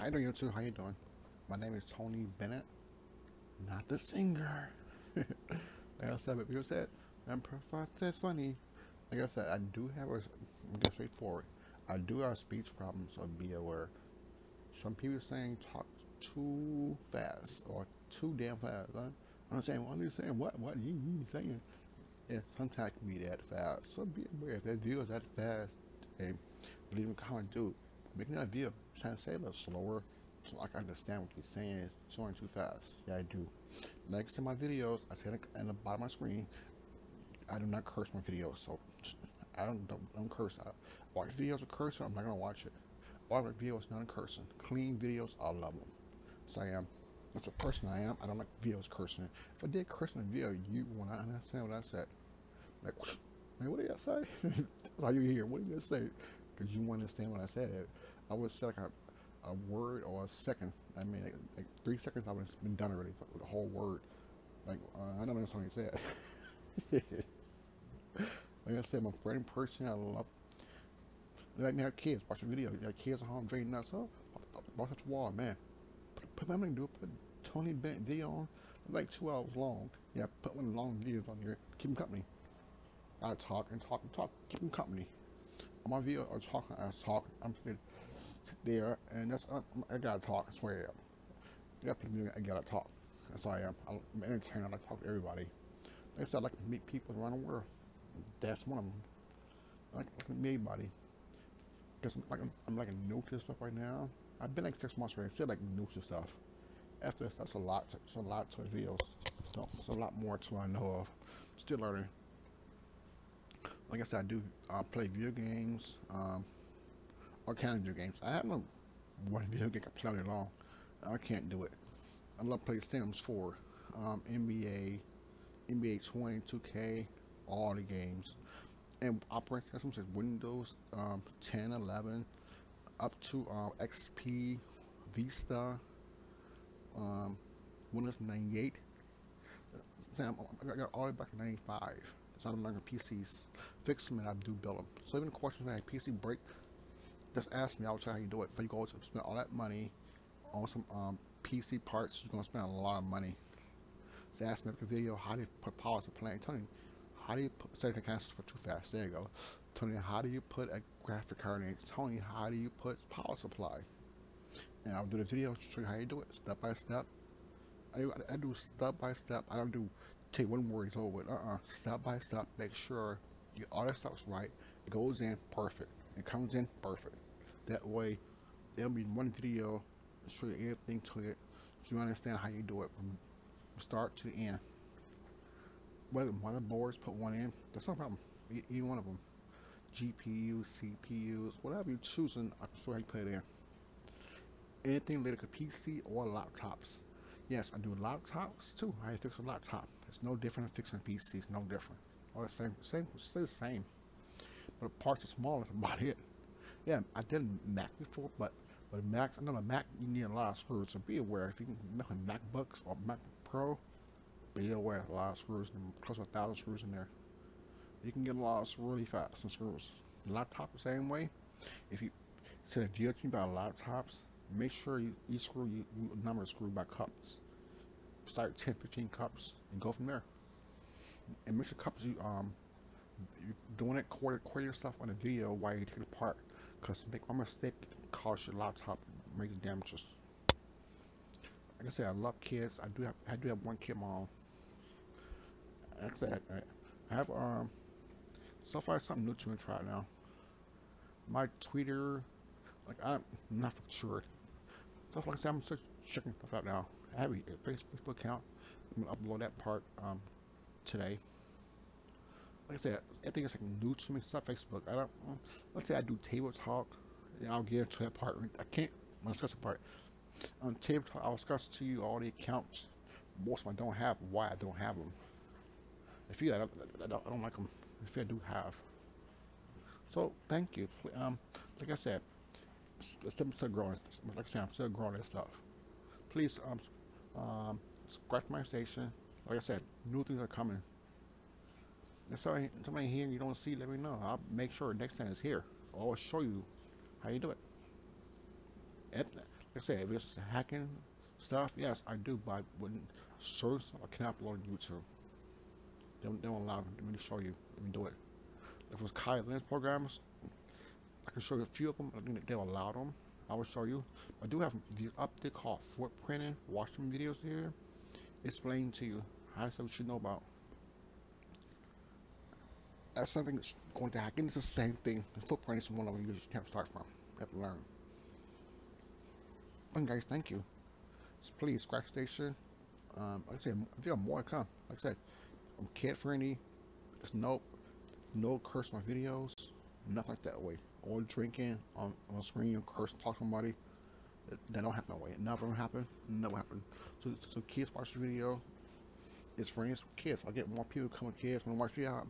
Hi there, YouTube. How you doing? My name is Tony Bennett, not the singer. like I said, but you said, I'm that's funny. Like I said, I do have a, I'm get straightforward. I do have speech problems, so be aware. Some people saying talk too fast or too damn fast. I'm saying, what are you saying? What? What are you, saying? Yeah, sometimes it can be that fast. So be aware if that video is that fast, hey, leave a comment, dude. Making that video, trying to say a little slower so I can understand what you're saying. It's going too fast. Yeah, I do. Like I said, my videos, I said it in the bottom of my screen, I do not curse my videos, so I don't don't, don't curse. I watch videos with cursing, I'm not gonna watch it. All my videos not cursing. Clean videos, I love them. So I am. That's a person I am. I don't like videos cursing. If I did cursing in a video, you want to understand what I said. Like, man, what did I say? Why you here? What did you say? Because you understand what I said. I would say like a, a word or a second. I mean, like, like three seconds, I would have been done already with the whole word. Like, uh, I don't know what you said. like I said, I'm a friendly person. I love. Like me have kids, watch the video. You got kids at home drinking nuts. Oh, watch that wall, man. Put, put I'm gonna do it. Put Tony Bennett video on. Like two hours long. Yeah, put one the long videos on here. Keep them company. I talk and talk and talk. Keep them company. My video, I talk. I talk. I'm there, and that's I, I gotta talk. I swear. I got I gotta talk. That's why I am. I'm entertainer. I like to talk to everybody. Like I said, I like to meet people around the world. That's one of them. I like, to meet anybody. Because I'm like, I'm, I'm like a new to stuff right now. I've been like six months already. Still like new to stuff. After this, that's a lot. To, it's a lot to videos. So it's a lot more to I know of. Still learning. Like I said, I do uh, play video games. Um, all of video games. I haven't one video game I play long. I can't do it. I love playing Sims 4, um, NBA, NBA 20, 2K, all the games. And operating systems is Windows um, 10, 11, up to um, XP, Vista, um, Windows 98. Sam, I got all the way back to 95. So I'm learning PCs. Fix them and I do build them. So even the question when I PC break, just ask me. I'll tell you how you do it. If you go to spend all that money on some um, PC parts, you're gonna spend a lot of money. So ask me the video how do you put power supply. Me how do you put say I can't for too fast. There you go. Tony, how do you put a graphic card in? Tony, how do you put power supply? And I'll do the video show you how you do it step by step. I, I do step by step. I don't do take one word it's over. Uh-uh. Step by step. Make sure you all that stuff's right. It goes in perfect. It comes in perfect. That way, there'll be one video show you everything to it, so you understand how you do it from start to the end. Whether motherboards, put one in. That's no problem. Either one of them. GPU, CPUs, whatever you're choosing, I can show you how you put it in. Anything related to PC or laptops. Yes, I do laptops too. I fix a laptop. It's no different than fixing PCs. No different. All the same. Same. Still the same. But the parts are smaller. That's about it. Yeah, I did Mac before, but with Macs, I know a Mac you need a lot of screws. So be aware if you make a MacBooks or Mac Pro, be aware a lot of screws, close to a thousand screws in there. You can get of really fast and screws. Laptop the same way. If you instead of dealing about laptops, make sure you each screw you, you number screw by cups. Start 10, 15 cups and go from there. And make sure cups you um you're doing it quarter quarter stuff on a video while you take it apart. Cause make one mistake cause your laptop major damages. Like I said, I love kids. I do have I do have one kid mom. Like I said, I have um so far something new to try now. My Twitter like I'm not for sure. Stuff like that, I'm checking stuff out now. I have a Facebook account. I'm gonna upload that part um, today. Like I said, I think it's like new to me. It's not Facebook. I don't. Um, let's say I do table talk. Yeah, I'll get into that part. I can't. Discuss the part. On table talk, I'll discuss to you all the accounts. Most of them I don't have. Why I don't have them. If you, I don't, I don't, I don't like them. If I do have. So thank you. Um, like I said, I'm still growing. Like still growing stuff. Please, um, um, scratch my station. Like I said, new things are coming. If somebody, somebody here you don't see, let me know. I'll make sure next time it's here. I'll show you how you do it. Like I said, if it's hacking stuff, yes, I do, but I wouldn't search. I cannot upload on YouTube. They don't, they don't allow me to show you. Let me do it. If it was Kali Linux programs, I can show you a few of them. I think they'll allow them. I will show you. I do have videos up there called footprinting. Watch some videos here. Explain to you how you should know about. That's something that's going to happen. It's the same thing. The footprint is one of them you just have to start from. You have to learn. And guys, thank you. So please, Scratch Station. Um, like I said, if you have more to come, like I said, I'm kid friendly. There's no no curse my videos, nothing like that way. Or drinking on, on screen, curse, talk to somebody. That, don't happen that way. It never happen. Never happen. So, so kids watch the video. It's friends, kids. I get more people coming kids when I watch video.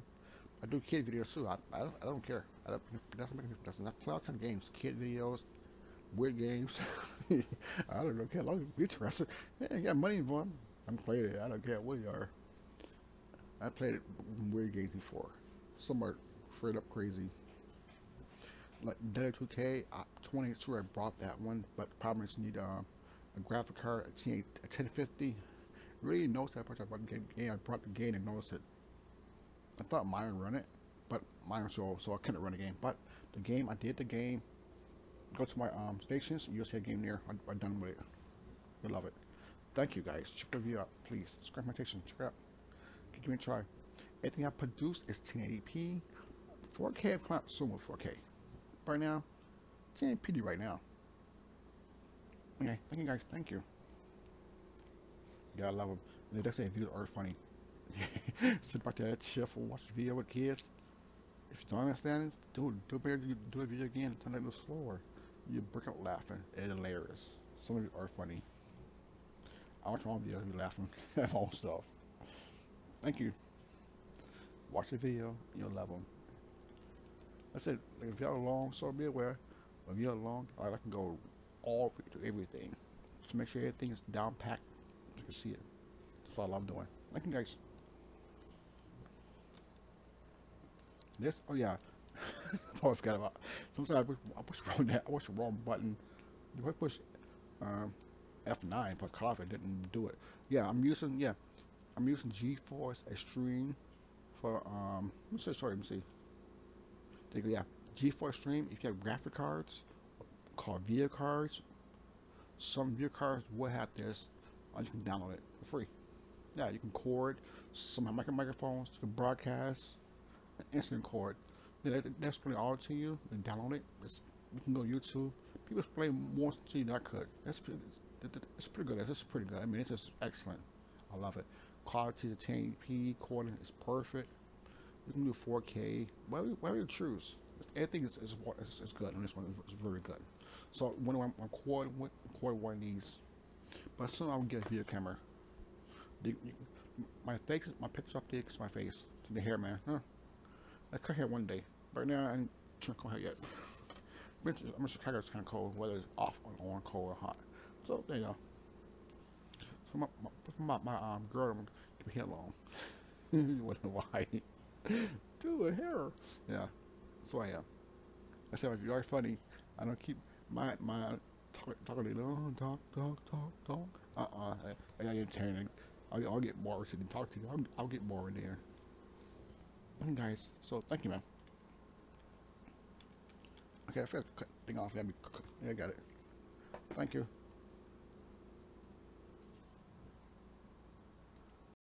I, do kid videos too. I, I, don't, I don't care. I don't, doesn't make any difference. I play all kind of games, kid videos, weird games. I don't. Care. Long as you're interested. Yeah, you got money involved. I'm playing it. I don't care what you are. I played weird games before. Some are straight up crazy. Like Dead 2K, uh, 22, I brought that one, but the problem is you need uh, a graphic card, a, 10, a 1050. Really noticed that part about the game. I brought the game and noticed it. I thought mine would run it, but mine was so so I couldn't run the game. But the game, I did the game. Go to my um, stations, you'll see a game there. I, am done with it. I love it. Thank you guys. Check the video out, please. Subscribe my station. Check it out give me a try. Everything I produced is 1080p. 4K, I'm soon with 4K. Right now, 1080p right now. Okay, thank you guys. Thank you. Yeah, I love them. And they say videos are funny. Sit back there, chill for watch the video with kids. If you don't understand it, do do better. Do, do a video again. Turn it a little slower. You break out laughing. It's hilarious. Some of you are funny. I watch all videos you laughing at all stuff. Thank you. Watch the video, you'll love them. That's said, if y'all along, so be aware. If you're along, I can go all to everything. To make sure everything is down packed. You can see it. That's all I'm doing. Thank you guys. This, oh yeah. oh, I forgot about. Sometimes I push, I push wrong. I push the wrong button. If I push um, F9 for coffee, didn't do it. Yeah, I'm using yeah. I'm using GeForce Extreme for um. Let me see. Sorry, let me see. You go. Yeah, GeForce Stream. If you have graphic cards, called video cards, some video cards will have this. Or you can download it for free. Yeah, you can cord some micro microphones. You can broadcast, instant cord. That's pretty all to you. And download it. It's, you can go YouTube. People play more than I could. That's pretty. It's pretty good. It's pretty good. I mean, it's just excellent. I love it quality the 1080p recording is perfect. You can do 4K, whatever, whatever you choose. Everything is, is, is, is good, and this one is, is very good. So when I'm recording, record one these, but soon I'll get a video camera. The, my face, my picture up there is my face to the hair, man. Huh? I cut hair one day. Right now, I ain't to cut hair yet. I'm just try to kind of cold, whether it's off or on, cold or hot. So there you go. So my my, my, my um girl keep hair long. you wonder why? Do a hair. Yeah, that's who I am. I said if you are funny, I don't keep my my talk talk talk talk talk talk talk. Uh uh, I, I got entertaining. I'll, I'll get bored sitting and talk to you. I'll, I'll get bored there. And guys, so thank you, man. Okay, I forgot to cut thing off. Yeah, I got it. Thank you.